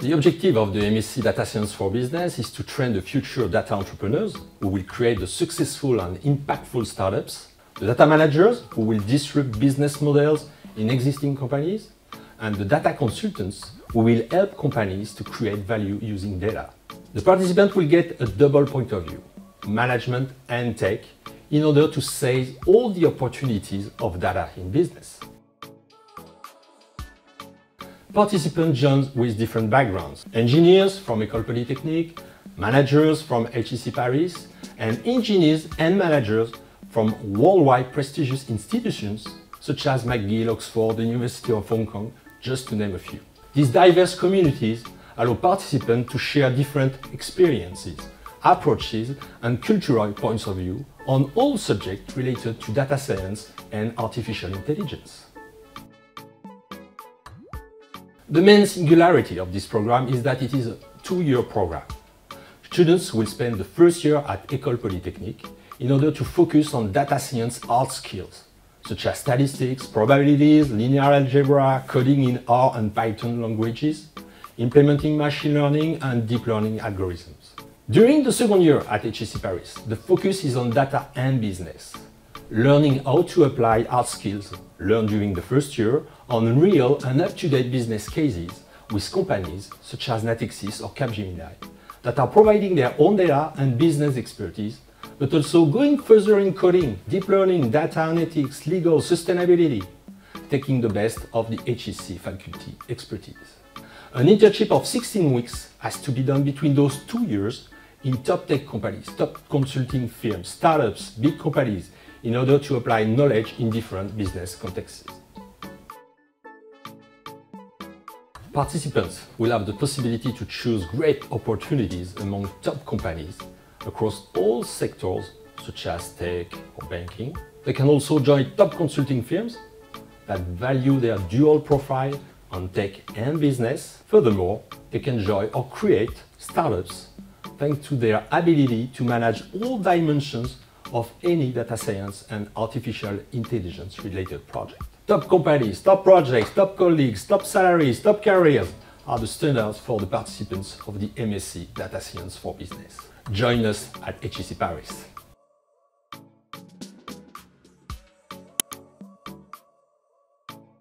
The objective of the MSc Data Science for Business is to train the future data entrepreneurs who will create the successful and impactful startups, the data managers who will disrupt business models in existing companies, and the data consultants who will help companies to create value using data. The participant will get a double point of view, management and tech, in order to seize all the opportunities of data in business. Participants join with different backgrounds. Engineers from École Polytechnique, managers from HEC Paris, and engineers and managers from worldwide prestigious institutions such as McGill, Oxford, the University of Hong Kong, just to name a few. These diverse communities allow participants to share different experiences, approaches, and cultural points of view on all subjects related to data science and artificial intelligence. The main singularity of this program is that it is a two-year program. Students will spend the first year at École Polytechnique in order to focus on data science hard skills, such as statistics, probabilities, linear algebra, coding in R and Python languages, implementing machine learning and deep learning algorithms. During the second year at HEC Paris, the focus is on data and business learning how to apply hard skills learned during the first year on real and up-to-date business cases with companies such as Natixis or Capgemini that are providing their own data and business expertise, but also going further in coding, deep learning, data analytics, legal, sustainability, taking the best of the HEC faculty expertise. An internship of 16 weeks has to be done between those two years in top tech companies, top consulting firms, startups, big companies, in order to apply knowledge in different business contexts. Participants will have the possibility to choose great opportunities among top companies across all sectors such as tech or banking. They can also join top consulting firms that value their dual profile on tech and business. Furthermore, they can join or create startups thanks to their ability to manage all dimensions of any data science and artificial intelligence related project. Top companies, top projects, top colleagues, top salaries, top careers are the standards for the participants of the MSc Data Science for Business. Join us at HEC Paris.